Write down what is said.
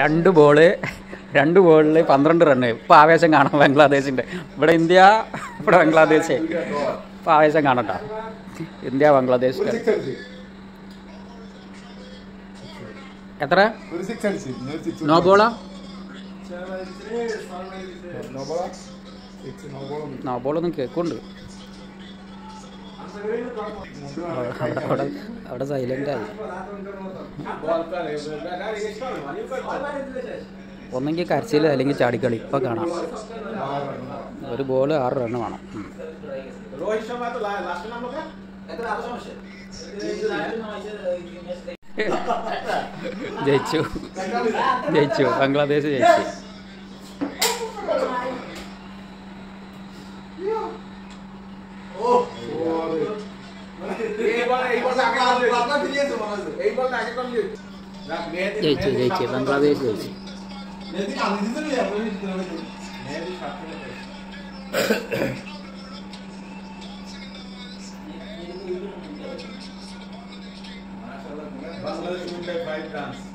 രണ്ട് ബോൾ രണ്ട് ബോളിൽ പന്ത്രണ്ട് റണ്ണ് ഇപ്പം ആവേശം കാണാം ബംഗ്ലാദേശിന്റെ ഇവിടെ ഇന്ത്യ ഇവിടെ ബംഗ്ലാദേശ്. ഇപ്പം ആവേശം കാണട്ടോ ഇന്ത്യ ബംഗ്ലാദേശ്. എത്ര? നോ ബോളാ നോ ബോളൊന്നും കേൾക്കുന്നുണ്ട്. അവിടെ സൈലന്റ് ആയി. ഒന്നെങ്കിൽ കരച്ചിൽ അല്ലെങ്കിൽ ചാടിക്കളി. ഇപ്പൊ കാണാം. ഒരു ബോൾ ആറ് റണ്ണ് വേണം. ജയിച്ചു. ജയിച്ചു. ബംഗ്ലാദേശ് ജയിച്ചു. ഓ. देखिए देखिए Bangladesh Bangladesh will play five dance.